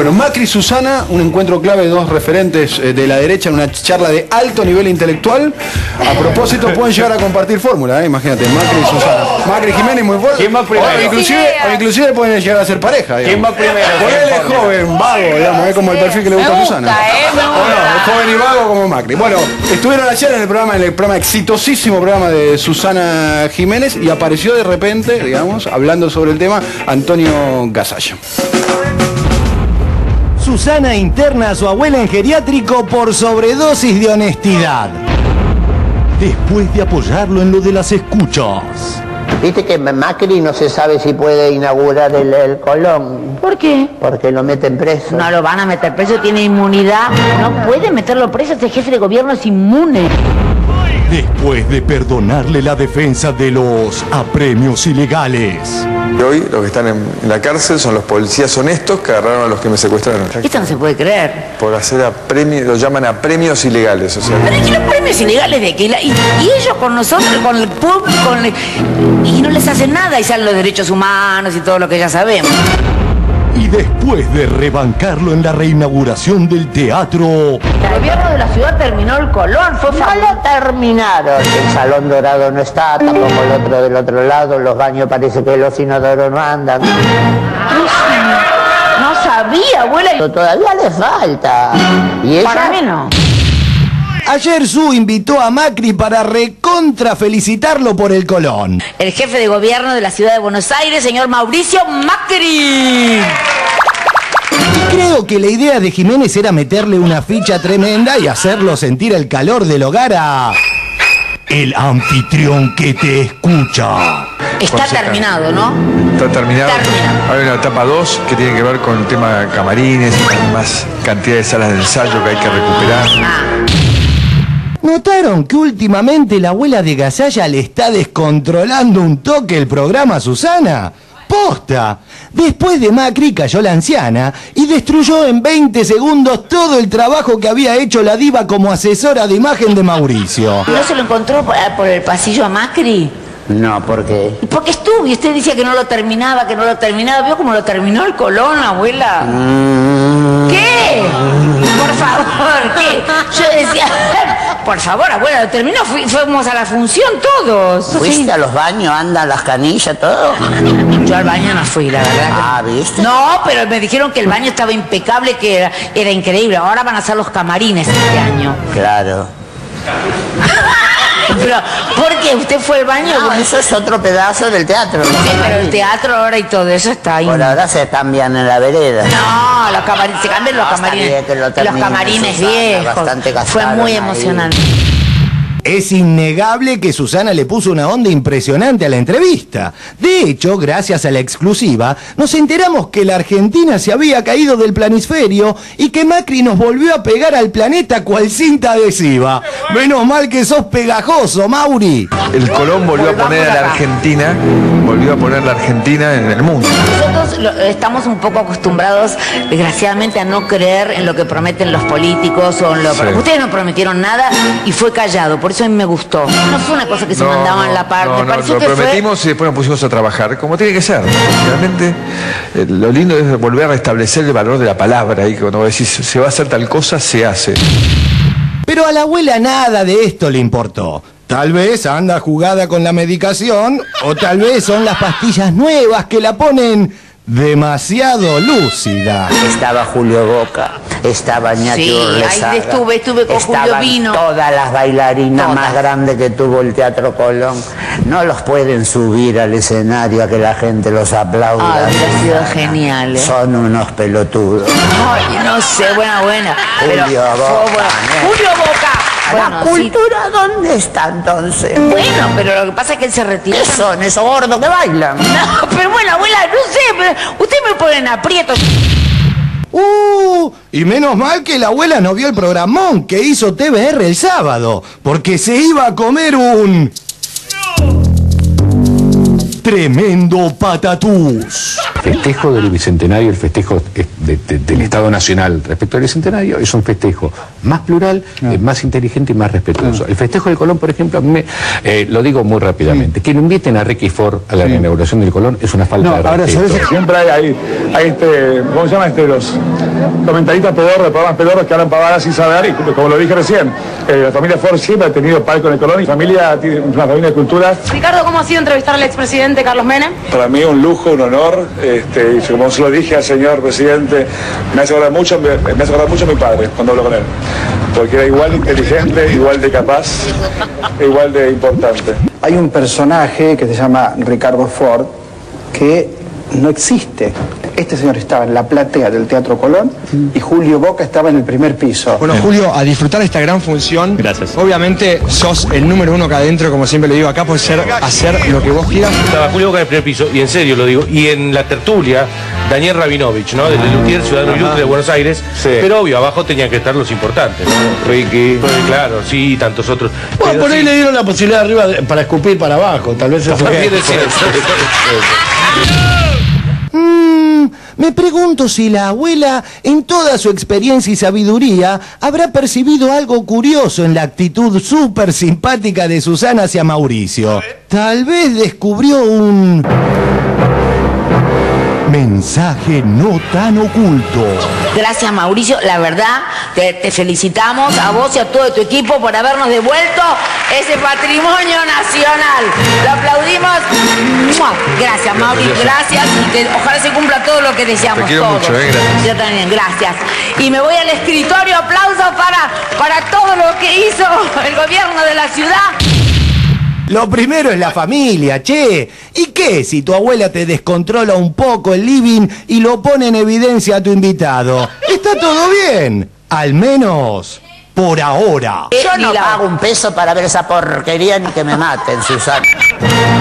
Bueno, Macri y Susana, un encuentro clave de dos referentes eh, de la derecha en una charla de alto nivel intelectual. A propósito, pueden llegar a compartir fórmula, ¿eh? imagínate, Macri y Susana. Macri y Jiménez muy fuerte. ¿Quién va primero? O inclusive, o inclusive pueden llegar a ser pareja. ¿Quién va primero? Ponele joven, vago, digamos, es como el perfil que le gusta a Susana. gusta, ¿eh? Me O no, es joven y vago como Macri. Bueno, estuvieron ayer en el programa, en el programa exitosísimo programa de Susana Jiménez y apareció de repente, digamos, hablando sobre el tema, Antonio Gasalla. Susana interna a su abuela en geriátrico por sobredosis de honestidad. Después de apoyarlo en lo de las escuchas. Viste que Macri no se sabe si puede inaugurar el, el Colón, ¿Por qué? porque lo meten preso. No lo van a meter preso, tiene inmunidad. No puede meterlo preso, ese jefe de gobierno es inmune. Después de perdonarle la defensa de los apremios ilegales. Y hoy los que están en, en la cárcel son los policías honestos que agarraron a los que me secuestraron. Esto no se puede creer. Por hacer a premios, lo llaman a premios ilegales, o sea. Pero es que los premios ilegales de que la- y, y ellos con nosotros, con el público, con el- y no les hacen nada y salen los derechos humanos y todo lo que ya sabemos. Y después de rebancarlo en la reinauguración del teatro, El gobierno de la ciudad terminó el Colón, fue No lo terminaron. El salón dorado no está, tampoco el otro del otro lado. Los baños parece que los inodoros no andan. No sabía, abuela. Todavía le falta. Y ella, Para mí no. Ayer Su invitó a Macri para recontra felicitarlo por el Colón. El jefe de gobierno de la ciudad de Buenos Aires, señor Mauricio Macri. Y creo que la idea de Jiménez era meterle una ficha tremenda y hacerlo sentir el calor del hogar a... El anfitrión que te escucha. Está terminado, ¿no? Está terminado. Terminado. Hay una etapa 2 que tiene que ver con el tema de camarines y más cantidad de salas de ensayo que hay que recuperar. Ah, ¿Notaron que últimamente la abuela de Gasalla le está descontrolando un toque el programa a Susana? ¡Posta! Después de Macri cayó la anciana y destruyó en 20 segundos todo el trabajo que había hecho la diva como asesora de imagen de Mauricio. ¿No se lo encontró por, por el pasillo a Macri? No, porque ¿Y por qué estuvo? Y usted decía que no lo terminaba, que no lo terminaba. ¿Vio cómo lo terminó el Colón, abuela? ¿Qué? Por favor, ¿qué? Yo decía, por favor, abuela, lo terminó. Fui- fuimos a la función todos. fuiste a los baños, andan las canillas, todo. Yo al baño no fui, la verdad. Ah, ¿viste? No, pero me dijeron que el baño estaba impecable, que era, era increíble. Ahora van a ser los camarines este año. Claro. Pero, ¿por qué? ¿Usted fue al baño? No, eso es otro pedazo del teatro. Sí, pero el teatro ahora y todo eso está ahí. Por ahora se cambian en la vereda. No, los camarines, se cambian los No, camarines. bien que lo los camarines Susana, viejos. bastante Fue muy ahí. Es innegable que Susana le puso una onda impresionante a la entrevista. De hecho, gracias a la exclusiva, nos enteramos que la Argentina se había caído del planisferio y que Macri nos volvió a pegar al planeta cual cinta adhesiva. Menos mal que sos pegajoso, Mauri. El Colón volvió a poner a la. Argentina, volvió a poner la Argentina en el mundo. Nosotros lo- estamos un poco acostumbrados, desgraciadamente, a no creer en lo que prometen los políticos o en lo Sí. Ustedes no prometieron nada y fue callado, por eso a mí me gustó. No fue una cosa que se No, mandaban no, la parte, no, no, lo que fue prometimos y después nos pusimos a trabajar, como tiene que ser. Realmente, eh, lo lindo es volver a restablecer el valor de la palabra y cuando decís se va a hacer tal cosa, se hace. Pero a la abuela nada de esto le importó. Tal vez anda jugada con la medicación o tal vez son las pastillas nuevas que la ponen demasiado lúcida. Estaba Julio Boca, estaba Ñaki Sí, ahí estuve, estuve con Julio Vino. todas las bailarinas Todas. más grandes que tuvo el Teatro Colón. No los pueden subir al escenario a que la gente los aplauda. Ay, ha sido genial. ¿eh? Son unos pelotudos. Ay, no sé, buena, buena. Pero Julio Boca. ¿eh? Julio Boca. ¿La Bueno, sí. cultura dónde está entonces? Bueno, pero lo que pasa es que él se retiró. ¿Qué son esos gordos que bailan? No, pero bueno, abuela, no sé, pero usted me pone en aprietos. ¡Uh! Y menos mal que la abuela no vio el programón que hizo TBR el sábado, porque se iba a comer un... Tremendo patatús. Festejo del bicentenario, el festejo eh, de- de- del Estado Nacional respecto al bicentenario es un festejo más plural, eh, más inteligente y más respetuoso. El festejo del Colón, por ejemplo, a mí me- eh, lo digo muy rápidamente, que lo inviten a Ricky Ford a la inauguración del Colón es una falta No, de ahora, respeto. ¿sabes? Siempre hay, hay, hay este, ¿cómo se llama este? Los comentaristas pedorros, programas pedorros que hablan pavadas sin saber, y como lo dije recién, eh, la familia Ford siempre ha tenido palco en el Colón y familia tiene una familia de cultura. Ricardo, ¿cómo ha sido entrevistar al expresidente Carlos Menem? Para mí un lujo, un honor, este, y como se lo dije al señor presidente, me hace acordar mucho, me, me hace mucho a mi padre cuando hablo con él, porque era igual de inteligente, igual de capaz, igual de importante. Hay un personaje que se llama Ricardo Ford que no existe. Este señor estaba en la platea del Teatro Colón y Julio Boca estaba en el primer piso. Bueno, Julio, a disfrutar de esta gran función. Gracias. Obviamente sos el número uno acá adentro, como siempre le digo, acá puedes ser, hacer lo que vos quieras. Estaba Julio Boca en el primer piso, y en serio lo digo, y en la tertulia, Daniel Rabinovich, ¿no? Del Lutier, Ciudadano Ilustre de Buenos Aires, pero obvio, abajo tenían que estar los importantes, ¿no? Ricky. claro, sí, y tantos otros. Bueno, Pero por ahí sí, le dieron la posibilidad arriba de- para escupir para abajo, tal vez eso también es cierto. Me pregunto si la abuela, en toda su experiencia y sabiduría, habrá percibido algo curioso en la actitud súper simpática de Susana hacia Mauricio. Tal vez descubrió un mensaje no tan oculto. Gracias Mauricio, la verdad, te, te felicitamos a vos y a todo tu equipo por habernos devuelto ese patrimonio nacional. Lo aplaudimos. ¡Mua! Gracias Mauricio, gracias y que ojalá se cumpla todo lo que deseamos Te quiero todos. mucho, eh, gracias. Yo también, gracias. Y me voy al escritorio, aplausos para, para todo lo que hizo el gobierno de la ciudad. Lo primero es la familia, che. ¿Y qué si tu abuela te descontrola un poco el living y lo pone en evidencia a tu invitado? Está todo bien. Al menos por ahora. Yo no pago un peso para ver esa porquería ni que me maten, Susana.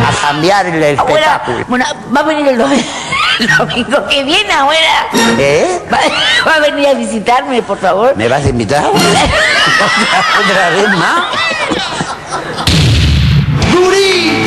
A cambiar el Abuela, espectáculo. bueno, va a venir el domingo, el domingo que viene, abuela. ¿Eh? Va, va a venir a visitarme, por favor. ¿Me vas a invitar? ¿Otra vez más? Booty!